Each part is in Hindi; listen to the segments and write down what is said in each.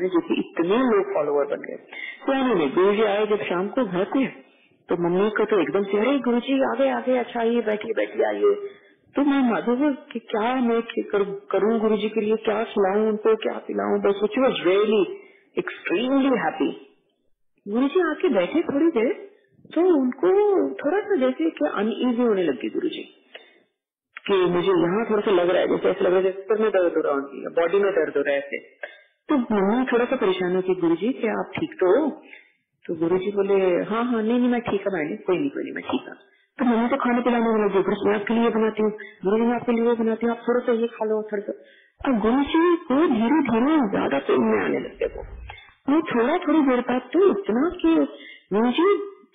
में जो कि इतने लोग फॉलोअर बन गए। तो उन्होंने गुरु जी आए, जब शाम को घर पे तो मम्मी को तो एकदम से अरे गुरु जी आगे आगे अच्छा आइए बैठिए बैठिए, आइए। तो मैं माधव कि क्या मैं करूँ गुरु जी के लिए, क्या खिलाऊं उनको, क्या पिलाऊं? बस which was really extremely happy guru ji आके बैठे थोड़ी देर तो उनको थोड़ा सा जैसे कि अनईजी होने लगी गुरु जी, कि मुझे यहाँ थोड़ा सा लग रहा है, जैसे ऐसा लग रहा है, जैसे में दर्द हो रहा उनकी बॉडी में दर्द हो रहा है ऐसे। तो मम्मी थोड़ा सा परेशान होती गुरु जी क्या आप ठीक तो हो? तो गुरु जी बोले हाँ हाँ नहीं नहीं, मैं ठीक है मैंने कोई नहीं कोई नहीं, मैं ठीक हूँ। तो मम्मी तो खाने पिलाने वाले गुरु मैं आपके लिए बनाती हूँ गुरु जी मैं आपके लिए बनाती हूँ, आप थोड़ा सा ये खा लो, थोड़ा सा। अब गुरु जी को धीरे धीरे ज़्यादा पेन में आने लगते वो। वो थोड़ा थोड़ी देर बाद तो इतना की गुरु जी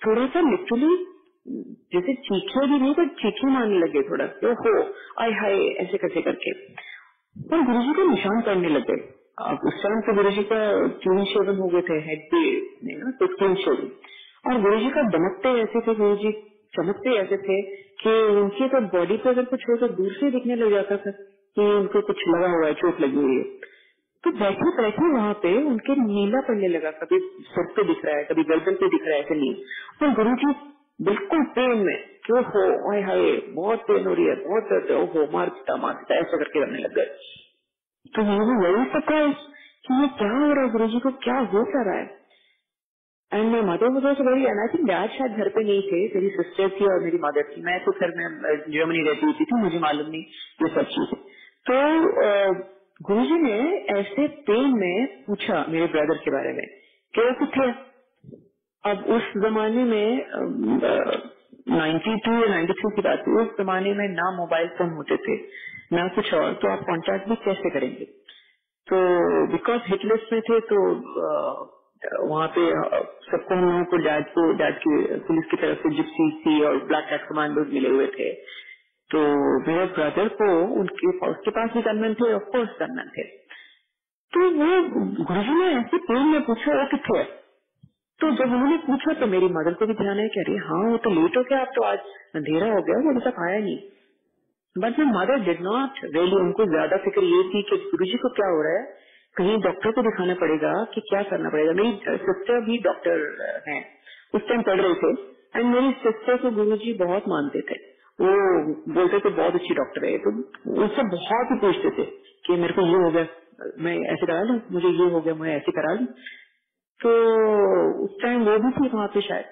थोड़ा सा लिटरली जैसे चीखे भी नहीं, पर चीखे मारने लगे थोड़ा तो हो हाय ऐसे कैसे करके। पर गुरु जी को निशान करने लगे उस समय तो गुरु जी का क्लीन शेवन हो गए थे पे तो और गुरु जी का दमकते ऐसे थे गुरु जी चमकते ऐसे थे कि उनकी तो बॉडी पे अगर कुछ हो तो दूर से दिखने लग जाता था कि उनको कुछ लगा हुआ है, चोट लगी हुई है। तो बैठे बैठे वहाँ पे उनके नीला पड़ने लगा, कभी सर पे दिख रहा है, कभी गर्दन पे दिख रहा है ऐसे नील और गुरु जी बिल्कुल पेन में क्यों हो हाय हाय, बहुत पेन हो रही है, बहुत दर्द है मार पिता मार देता ऐसा करके रहने लग गए। तो मुझे वही सरप्राइज़ कि ये क्या हो रहा है गुरु जी को क्या हो क्या रहा है। And my mother was very and I think dad शायद घर पे नहीं थे, मेरी सिस्टर थी और मेरी मदर थी। मैं तो घर में जर्मनी रहती हुई थी मुझे मालूम नहीं ये सब चीज़। तो गुरु जी ने ऐसे पेन में पूछा मेरे ब्रदर के बारे में, कि वो अब उस जमाने में नाइन्टी टू या नाइन्टी थ्री की बात है उस जमाने में ना मोबाइल फ़ोन होते थे। ना कुछ और तो आप कांटेक्ट भी कैसे करेंगे? तो बिकॉज़ हिटलिस्ट में थे तो वहाँ पे सबको हम लोगों को डैड को डैड की, पुलिस की तरफ़ से जिप्सी सी और ब्लैक कैट कमांडोज मिले हुए थे। तो मेरे ब्रदर को उनके, उसके पास भी गनमैन थे ऑफकोर्स गनमैन थे। तो वो गुरुजी ने ऐसे पेन में पूछा वो कितने तो जब उन्होंने पूछा तो मेरी मदर को भी ध्यान है कह रही हाँ वो तो लेट हो गया आप तो आज अंधेरा हो गया, वो अभी तक आया नहीं। But my mother did not really उनको ज़्यादा फ़िक्र ये थी कि गुरु जी को क्या हो रहा है? कहीं डॉक्टर को दिखाना पड़ेगा कि क्या करना पड़ेगा। मेरी सिस्टर भी डॉक्टर है। उस टाइम पढ़ रहे थे। एंड मेरी सिस्टर को गुरु जी बहुत मानते थे। वो बोलते थे, बहुत अच्छी डॉक्टर है तो। उससे बहुत ही पूछते थे कि मेरे को ये हो गया, मैं ऐसे करा लू? मुझे ये हो गया, मैं ऐसे करा लू? तो उस टाइम वो भी थी वहाँ पे शायद।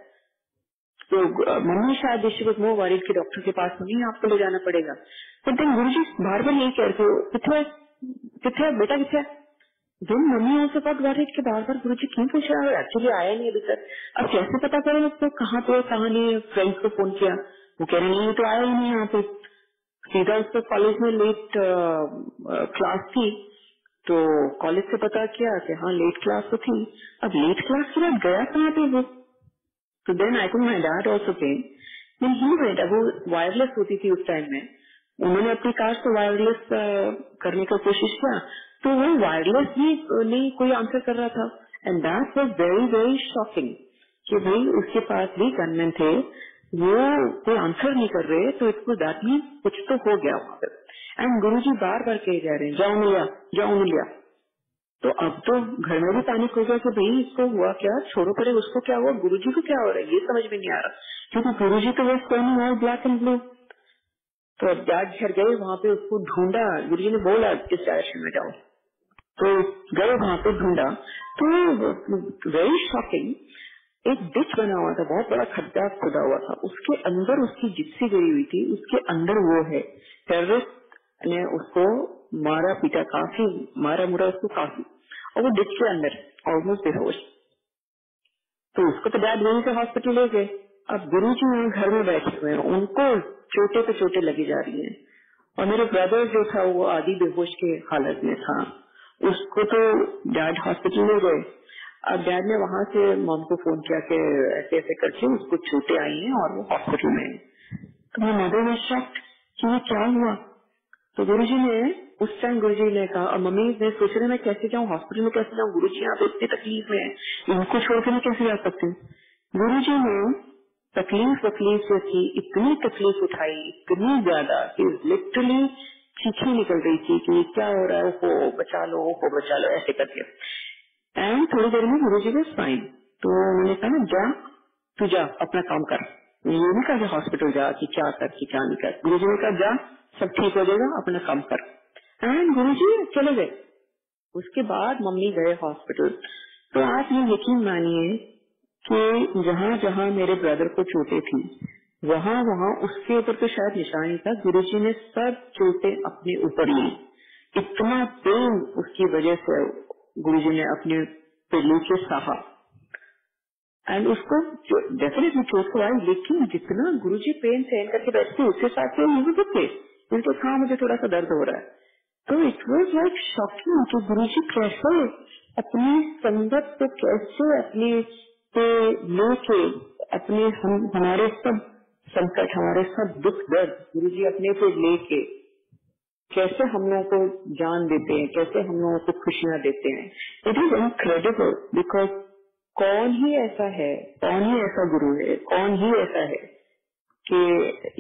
तो मम्मी शायद इसी वक्त वो वारिद के डॉक्टर के पास नहीं, आपको ले जाना पड़ेगा। तो दिन गुरु जी बार बार यही कह रहे थे किथे किथे बेटा किथे दिन मम्मी उनसे बात वारिद के बार बार गुरु जी क्यों पूछ रहा है? एक्चुअली आया नहीं अभी तक। अब कैसे पता करें उसको कहाँ पे, कहाँ नहीं फ्रेंड्स को फ़ोन किया? वो कह रहे नहीं तो आया ही नहीं यहाँ पे। सीधा उसको कॉलेज में लेट क्लास थी। तो कॉलेज से पता किया कि हाँ लेट क्लास तो थी। अब लेट क्लास के बाद गया कहाँ पे वो? तो then I think my dad also came नहीं ही वेट वो वायरलेस होती थी उस टाइम में। उन्होंने अपनी कार से वायरलेस करने का कोशिश किया। तो वो वायरलेस भी नहीं कोई आंसर कर रहा था। And that was very very shocking कि भाई उसके पास भी गनमैन थे। वो कोई आंसर नहीं कर रहे तो इसको दैट मीन कुछ तो हो गया वहाँ पर एंड गुरु जी बार बार कहे जा रहे हैं, जाओ मिलिया जाओ मिलिया। तो अब तो घर में भी पैनिक हो गया कि भाई इसको हुआ क्या? छोड़ो पड़े उसको क्या हुआ? गुरु जी को क्या हो रहा है? ये समझ में नहीं आ रहा। क्योंकि गुरु जी तो बस नहीं है, ब्लैक एंड ब्लू। तो अब जाट घर गए, वहाँ पे उसको ढूंढा। गुरु जी ने बोला किस डायरेक्शन में जाओ। तो गए वहाँ पे ढूंढा। तो वेरी शॉकिंग एक डिच बना हुआ था, बहुत बड़ा खड्डा खुदा हुआ था। उसके अंदर उसकी जिप्सी गई हुई थी, उसके अंदर वो है। टेररिस्ट ने उसको मारा पीटा काफ़ी, मारा मुरा उसको काफ़ी। और वो डिच के अंदर ऑलमोस्ट बेहोश। तो उसको तो डैड वहीं से हॉस्पिटल ले गए। अब गुरु जी वहाँ घर में बैठे हुए हैं। उनको चोटे पे चोटे लगी जा रही है। और मेरे ब्रदर जो था, वो आदि बेहोश के हालत में था। उसको तो डैड हॉस्पिटल ले गए। अब डैड ने वहाँ से मॉम को फ़ोन किया कि ऐसे ऐसे करके उसको चोटे आई हैं और वो हॉस्पिटल में तो मैं मदर में शक कि ये क्या हुआ? तो गुरु जी ने उस टाइम गुरु जी ने कहा, और मम्मी, मैं सोच रहे मैं कैसे जाऊँ हॉस्पिटल में, कैसे जाऊँ? गुरु जी, यहाँ पे इतनी तकलीफ़ में है इनको छोड़कर मैं कैसे जा सकती हूँ? गुरु जी ने तकलीफ़ वकलीफ जो थी इतनी तकलीफ़ उठाई, इतनी ज़्यादा कि लिटरली चीखी निकल रही थी कि क्या हो रहा है? हो, बचा लो, हो, बचा लो, ऐसे करके। एंड थोड़ी देर में गुरु जी को फाइन तो उन्होंने कहा, ना, जा, तू जा, अपना काम कर। ये नहीं कहा हॉस्पिटल जा, कि क्या कर, कि क्या नहीं कर। गुरु जी ने कहा, जा, सब ठीक हो जाएगा, अपना काम कर। एंड गुरु जी चले गए। उसके बाद मम्मी गए हॉस्पिटल तो आप ये यकीन मानिए कि जहाँ जहाँ मेरे ब्रदर को चोटें थी, वहाँ वहाँ उसके ऊपर तो शायद निशानी था गुरु जी ने सब चोटें अपने ऊपर ली। इतना पेन उसकी वजह से गुरु जी ने अपने पिल्लू के सहा। एंड उसको डेफिनेटली चोट तो आई, लेकिन जितना गुरु जी पेन सहन करके बैठते, उसके साथ थे। उनके हाँ मुझे थोड़ा सा दर्द हो रहा है। तो इट वॉज़ लाइक शॉकिंग कि गुरु जी कैसे अपनी संगत को कैसे अपने पे लेके अपने हम, हमारे सब संकट, हमारे सब दुख, दर्द, गुरु जी अपने पे लेके कैसे हम लोगों को जान देते हैं, कैसे हम लोगों को खुशियाँ देते हैं। इट इज़ इनक्रेडिबल बिकॉज़ कौन ही ऐसा है, कौन ही ऐसा गुरु है, कौन ही ऐसा है कि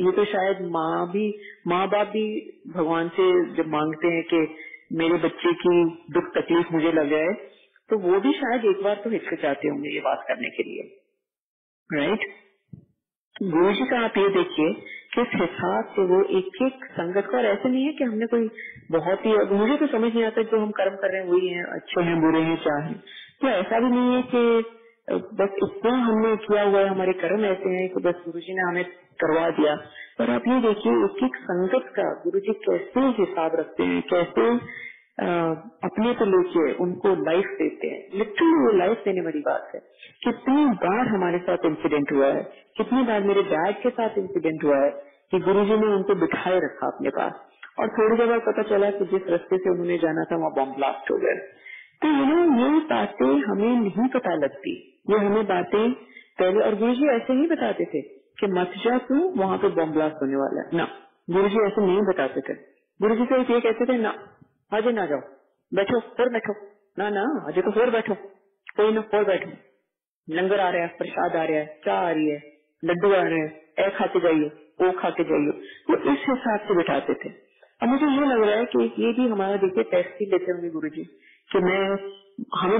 ये तो शायद माँ भी, माँ बाप भी भगवान से जब मांगते हैं कि मेरे बच्चे की दुख तकलीफ़ मुझे लग जाए तो वो भी शायद एक बार तो हिचकिचाते होंगे ये बात करने के लिए। राइट गुरु जी का आप ये देखिए किस हिसाब से वो एक एक संगत को, और ऐसे नहीं है कि हमने कोई बहुत ही मुझे तो समझ नहीं आता जो हम कर्म कर रहे हैं वही है, अच्छे हैं, बुरे हैं, क्या है। तो ऐसा भी नहीं है कि बस इतना हमने किया हुआ है हमारे कर्म ऐसे हैं कि बस गुरु जी ने हमें करवा दिया। पर आप ये देखिए एक एक संगत का गुरु जी कैसे हिसाब रखते हैं कैसे आ, अपने को लेके उनको लाइफ देते हैं। लिटरली वो लाइफ देने वाली बात है। कितनी बार हमारे साथ इंसिडेंट हुआ है कितनी बार मेरे डैड के साथ इंसिडेंट हुआ है कि गुरु जी ने उनको बिठाए रखा अपने पास। और थोड़ी देर बाद पता चला कि जिस रास्ते से उन्होंने जाना था वहाँ बॉम्ब ब्लास्ट हो गया तो यू नो ये बातें हमें नहीं पता लगती। ये हमें बातें पहले, और गुरु जी ऐसे ही बताते थे कि मत जा तू, वहाँ पे बॉम्ब ब्लास्ट होने वाला है। ना गुरु जी ऐसे नहीं बताते थे। गुरु जी ये कहते थे, ना अजय ना जाओ। बैठो, फिर बैठो। ना ना अजय तो फिर बैठो। कोई ना, फिर बैठो। लंगर आ रहा है, प्रसाद आ रहा है चाय आ रही है, लड्डू आ रहे हैं ए खाते जाइए, वो खाते जाइए। वो इस हिसाब से बिठाते थे। अब मुझे ये लग रहा है कि ये भी हमारा देखिए टेस्ट ही लेते होंगे गुरु जी कि मैं हमें,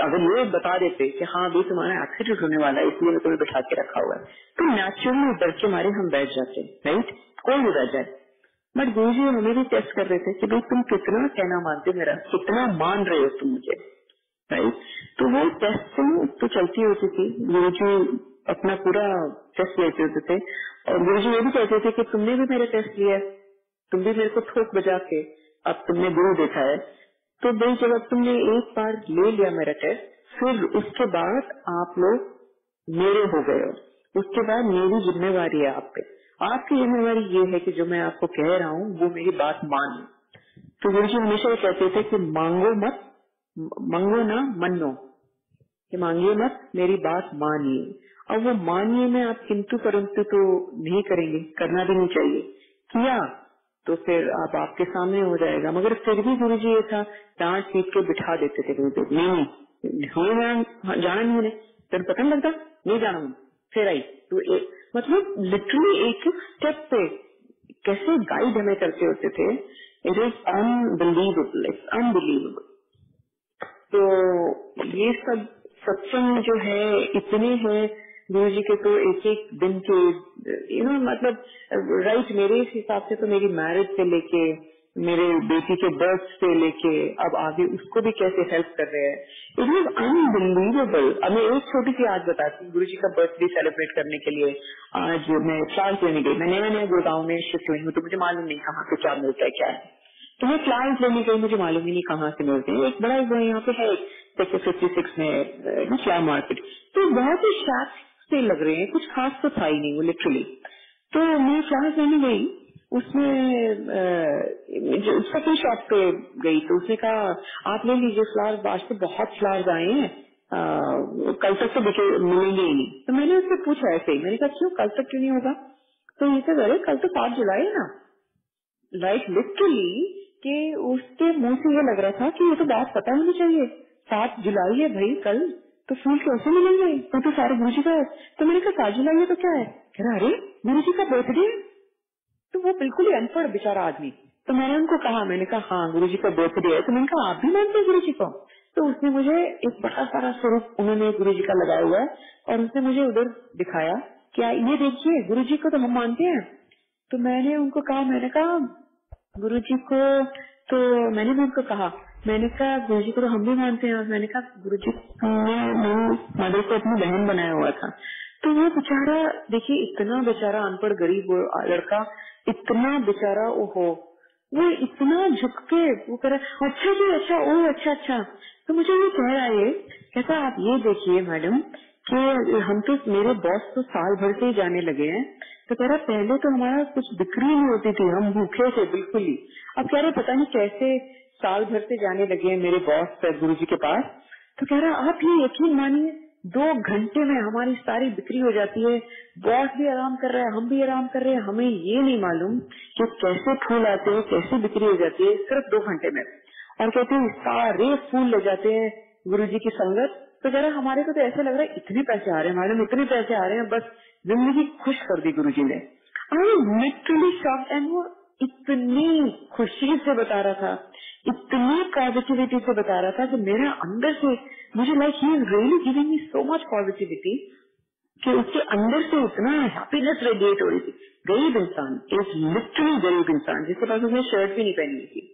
अगर ये बता देते कि हाँ अभी तुम्हारा एक्सीडेंट होने वाला है, इसलिए मैं तुम्हें बैठा के रखा हुआ है तो नेचुरली डर के मारे हम बैठ जाते राइट कोई भी बैठ जाए। बट गुरु जी हमें भी टेस्ट कर रहे थे कि भाई तुम कितना कहना मानते मेरा, कितना मान रहे हो तुम मुझे राइट तो वो टेस्टिंग तो चलती होती थी। गुरु जी अपना पूरा टेस्ट लेते होते थे। और गुरु जी ये भी कहते थे कि तुमने भी मेरा टेस्ट लिया तुम भी मेरे को थोक बजा के अब तुमने गुरु देखा है। तो भाई जब अब तुमने एक बार ले लिया मेरा टेस्ट फिर उसके बाद आप लोग मेरे हो गए हो। उसके बाद मेरी जिम्मेवारी है आप पे। आपकी जिम्मेवारी ये है कि जो मैं आपको कह रहा हूँ, वो मेरी बात मानो। तो गुरु जी हमेशा कहते थे कि मांगो मत, मांगो ना मनो कि मांगिए मत, मेरी बात मानिए। और वो मानिए में आप किंतु परंतु तो नहीं करेंगे, करना भी नहीं चाहिए। किया? तो फिर आप आपके सामने हो जाएगा। मगर फिर भी गुरु जी था डांट पीट के बिठा देते थे गुरुदेव। नहीं नहीं हमें जाना नहीं उन्हें। फिर पता नहीं लगता, नहीं जाना फिर आई। तो एक मतलब लिटरली एक एक स्टेप पे कैसे गाइड हमें करते होते थे it is unbelievable it's unbelievable तो ये सब सत्संग जो है, इतने हैं गुरु जी के तो एक एक दिन के यू नो मतलब राइट मेरे हिसाब से तो मेरी मैरिज से लेके, मेरे बेटी के बर्थ से लेके अब आगे उसको भी कैसे हेल्प कर रहे हैं? इट वॉज़ अनबिलीवेबल अब मैं एक छोटी सी आज बताती हूँ गुरु जी का बर्थडे सेलिब्रेट करने के लिए। आज मैं फ्लावर्स लेने गई। मैं नया नया गुड़गांव में शिफ्ट हुई हूँ तो मुझे मालूम नहीं कहाँ पे क्या मिलता है, क्या है। तो मैं फ्लावर्स लेने गई, मुझे मालूम ही नहीं कहाँ से मिलते हैं। एक बड़ा यहाँ पे है सेक्टर फिफ्टी सिक्स में फ्लावर मार्केट तो बहुत ही शैक से लग रहे हैं, कुछ खास तो था ही नहीं वो लिटरली तो मैं फ्लावर्स लेने गई, उसमें सेकंड शॉप पे गई तो उसने कहा, आप ले लीजिए फ्लावर आज तो बहुत फ्लावर्स आए हैं कल तक तो बिके, मिलेंगे ही नहीं। तो मैंने उससे पूछा ऐसे ही, मैंने कहा, क्यों, कल तक क्यों नहीं होगा? तो ये तो अरे कल तो पाँच जुलाई है ना। लाइक लिटरली कि उसके मुँह से ये लग रहा था कि ये तो बात पता होनी चाहिए। सात जुलाई है भाई, कल तो फूल कैसे मिलेंगे तो, तो सारे गुरु जी का तो मैंने कहा जुलाई है तो क्या है? कह रहा अरे गुरु जी का बर्थडे तो वो बिल्कुल ही अनपढ़ बेचारा आदमी। तो मैंने उनको कहा मैंने कहा हाँ गुरु जी का बर्थडे है। तो मैंने कहा आप भी मानते हैं गुरु जी को? तो उसने मुझे एक बड़ा सारा स्वरूप उन्होंने गुरु जी का लगाया हुआ है और उसने मुझे उधर दिखाया क्या ये देखिए गुरु जी को तो हम मानते हैं। तो मैंने उनको कहा मैंने कहा गुरु जी को तो मैंने भी उनको कहा मैंने कहा गुरु जी को तो हम भी मानते हैं और मैंने कहा गुरु जी ने मदर को अपनी बहन बनाया हुआ था। तो वो बेचारा, देखिए, इतना बेचारा अनपढ़ गरीब लड़का, इतना बेचारा, ओहो, वो इतना झुक के वो कह रहा अच्छा जी अच्छा ओ अच्छा अच्छा। तो मुझे ये कह रहा है, कहता, आप ये देखिए मैडम, कि हम तो मेरे बॉस तो साल भर से ही जाने लगे हैं। तो कह रहा, पहले तो हमारा कुछ बिक्री नहीं होती थी, हम भूखे थे, बिल्कुल ही। अब कह रहे, पता नहीं कैसे साल भर से जाने लगे हैं मेरे बॉस गुरु जी के पास। तो कह रहा, आप ये यकीन मानिए, दो घंटे में हमारी सारी बिक्री हो जाती है। बॉस भी आराम कर रहा है, हम भी आराम कर रहे हैं। हमें ये नहीं मालूम कि कैसे फूल आते हैं, कैसे बिक्री हो जाती है सिर्फ़ दो घंटे में। और कहते हैं, सारे फूल ले जाते हैं गुरु जी की संगत। तो जरा हमारे को तो ऐसा लग रहा है, इतने पैसे आ रहे हैं मैडम इतने पैसे आ रहे हैं, बस ज़िंदगी खुश कर दी गुरु जी ने। आई लिटरली शॉक एंड वो इतनी खुशी से बता रहा था। इतनी पॉजिटिविटी से बता रहा था कि मेरे अंदर से, मुझे like he is really giving me so much positivity कि उसके अंदर से इतना हैप्पीनेस रेडिएट हो रही थी। गरीब इंसान, एक लिटरली गरीब इंसान, जिसके पास उसने शर्ट भी नहीं पहनी थी।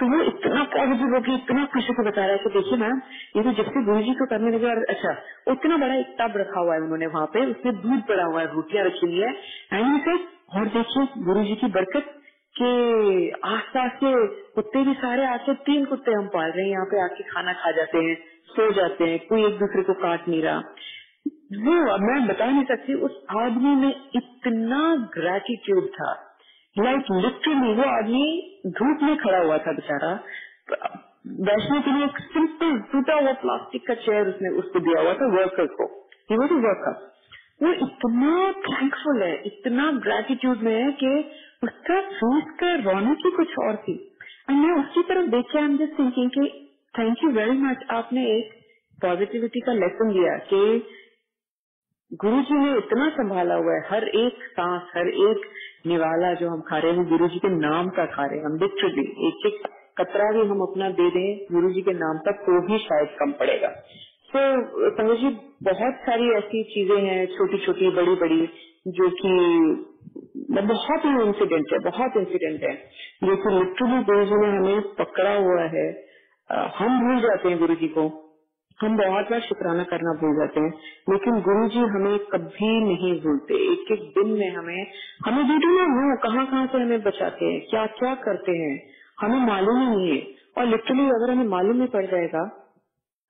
तो वो इतना पॉजिटिव होकर इतना खुशी से बता रहा है कि देखिए मैम, ये तो जब से गुरु जी को करने लगे, और अच्छा इतना बड़ा एक टब रखा हुआ है उन्होंने वहाँ पे, उसमें दूध पड़ा हुआ है, रोटियाँ रखी हुई है। एंड से और देखिए, गुरु जी की बरकत के आस पास के कुत्ते भी सारे आके तीन कुत्ते हम पाल रहे हैं। यहाँ पे आके खाना खा जाते हैं, सो जाते हैं, कोई एक दूसरे को काट नहीं रहा। वो मैं बता नहीं सकती, उस आदमी में इतना ग्रेटिट्यूड था। लाइक लिटरली वो आदमी धूप में खड़ा हुआ था बेचारा। बैठने के लिए एक सिंपल टूटा हुआ प्लास्टिक का चेयर उसने उसको दिया हुआ था वर्कर को। वर्कर वो इतना थैंकफुल है, इतना ग्रेटिट्यूड में है कि उसका फेस का रौनक ही कुछ और थी। और मैं उसकी तरफ़ देख आई एम जस्ट थिंकिंग कि थैंक यू वेरी मच आपने एक पॉजिटिविटी का लेसन दिया कि गुरु जी ने इतना संभाला हुआ है, हर एक सांस, हर एक निवाला जो हम खा रहे हैं गुरु जी के नाम का खा रहे हैं, हम लिटरली एक एक कतरा भी हम अपना दे दें गुरु जी के नाम तक तो भी शायद कम पड़ेगा। तो संजय जी, बहुत सारी ऐसी चीज़ें हैं छोटी छोटी बड़ी बड़ी जो कि बहुत ही इंसिडेंट है, बहुत इंसिडेंट है। कि लिटरली गुरु जी ने हमें पकड़ा हुआ है। हम भूल जाते हैं गुरु जी को। हम बहुत बार शुक्राना करना भूल जाते हैं। लेकिन गुरु जी हमें कभी नहीं भूलते। एक एक दिन में हमें हमें ड्यूटी में हो, कहाँ कहाँ से हमें बचाते हैं, क्या क्या करते हैं, हमें मालूम ही नहीं है। और लिटरली अगर हमें मालूम ही पड़ जाएगा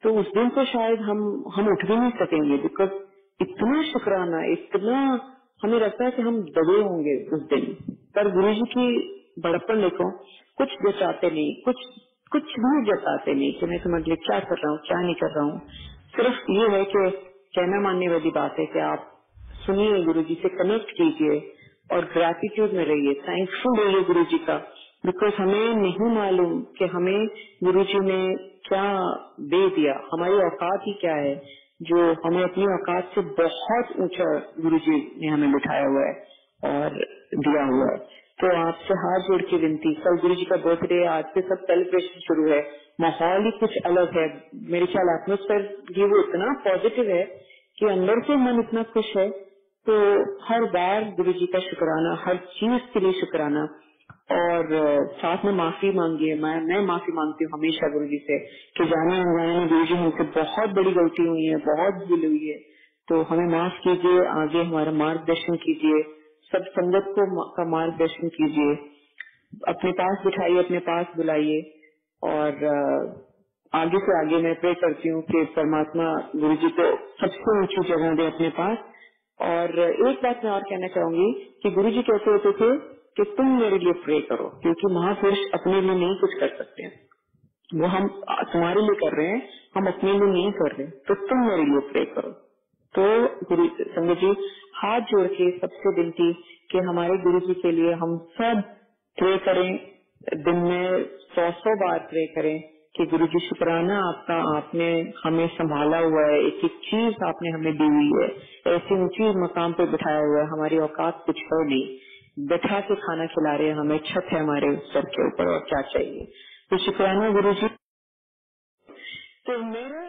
तो उस दिन तो शायद हम हम उठ भी नहीं सकेंगे। बिकॉज़ इतना शुक्राना, इतना हमें लगता है कि हम दबे होंगे उस दिन। पर गुरु जी की बड़प्पन देखो, कुछ जताते नहीं, कुछ कुछ भी जताते नहीं कि मैं समझ लिया क्या कर रहा हूँ, क्या नहीं कर रहा हूँ। सिर्फ़ ये है कि कहना मानने वाली बात है कि आप सुनिए गुरु जी से कनेक्ट कीजिए और ग्रेटिट्यूड में रहिए थैंकफुल रहिए गुरु जी का। बिकॉज़ हमें नहीं मालूम कि हमें गुरु जी ने क्या दे दिया, हमारी औकात ही क्या है। जो हमें अपनी औकात से बहुत ऊँचा गुरु जी ने हमें बिठाया हुआ है और दिया हुआ है। तो आपसे हाथ जोड़ के विनती, कल गुरु जी का बर्थडे है, आज से सब सेलिब्रेशन शुरू है। माहौल ही कुछ अलग है। मेरे ख्याल एटमोसफेयर भी वो इतना पॉजिटिव है कि अंदर से मन इतना खुश है। तो हर बार गुरु जी का शुक्राना, हर चीज़ के लिए शुक्राना और साथ में माफ़ी मांगिए मैं मैं माफ़ी मांगती हूँ हमेशा गुरु जी से कि जाना में गुरु जी हमसे बहुत बड़ी गलती हुई है, बहुत भूल हुई है। तो हमें माफ़ कीजिए, आगे हमारा मार्गदर्शन कीजिए, सब संगत को का मार्गदर्शन कीजिए। अपने पास बिठाइए, अपने पास बुलाइए। और आगे से आगे मैं प्रे करती हूँ कि परमात्मा गुरु जी को सबसे ऊँची जगह दे अपने पास। और, एक बात मैं और कहना चाहूँगी कि गुरु जी कहते होते थे? कि तुम मेरे लिए प्रे करो, क्योंकि महापुरुष अपने लिए नहीं कुछ कर सकते हैं। वो हम, तुम्हारे लिए कर रहे हैं, हम अपने लिए नहीं कर रहे तो तुम मेरे लिए प्रे करो। तो गुरु संगत जी, हाथ जोड़ के सबसे विनती कि हमारे गुरु जी के लिए हम सब प्रे करें। दिन में सौ सौ बार प्रे करें कि गुरु जी, शुक्राना आपका, आपने हमें संभाला हुआ है। एक एक चीज़ आपने हमें दी हुई है। ऐसी ऊँची मकाम पे बिठाया हुआ है। हमारी औकात कुछ है नहीं। बैठा के खाना खिला रहे हैं, हमें छत है हमारे सर के ऊपर और क्या चाहिए? तो शुक्राना गुरु जी तो मेरा